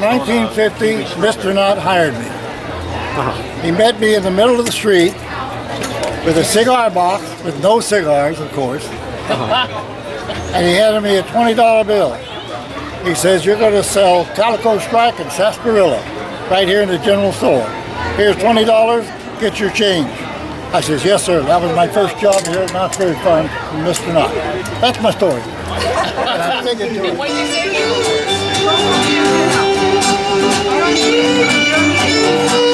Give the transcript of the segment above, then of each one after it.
1950, Mr. Knott hired me. He met me in the middle of the street with a cigar box with no cigars, of course. Uh-huh. and he handed me a $20 bill. He says, you're going to sell Calico Strike and Sarsaparilla right here in the general store. Here's $20, get your change. I says, yes, sir. That was my first job here at Knott's Berry Farm from Mr. Knott. That's my story. And I'm sticking to it. I'm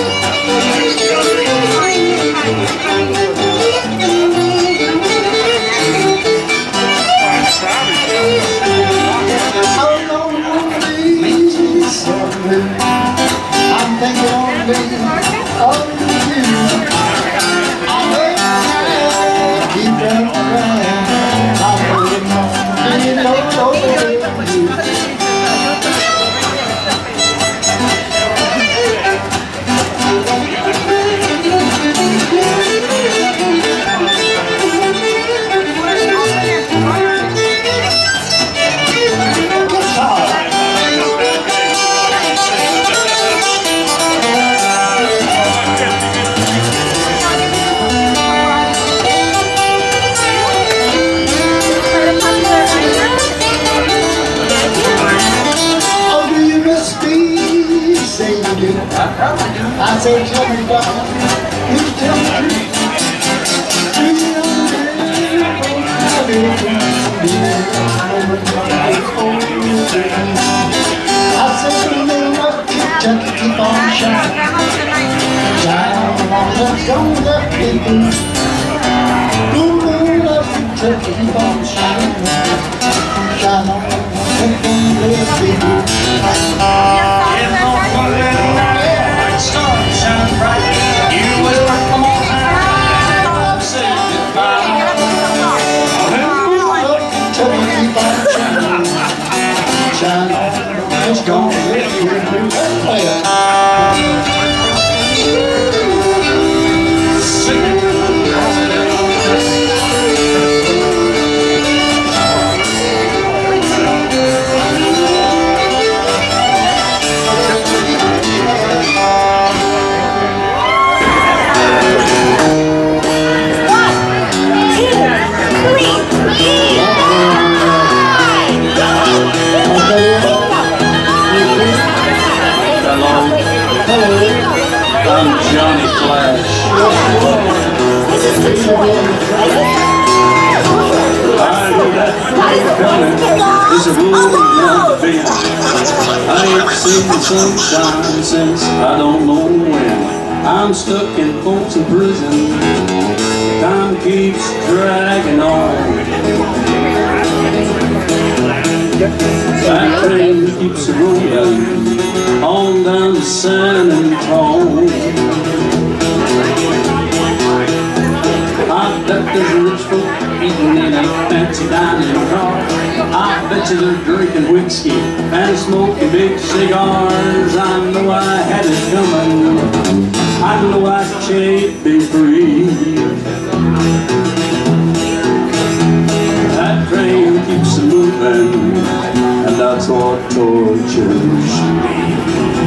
Say you do. I say, tell me, darling. You tell me. You I said, the moon of Kentucky keep on shining. Shine on the of people. Blue moon of Kentucky keep on shining. Let's go. I'm Johnny Flash. I know that day coming is a road not been. I ain't seen the sunshine since I don't know when. I'm stuck in Folsom Prison. Time keeps dragging on. That train keeps rolling on down to San there's rich eating in a fancy dining car. I bet you they're drinking whiskey and smoking big cigars. I know I had it coming. I know I can't be free. That train keeps moving, and that's what tortures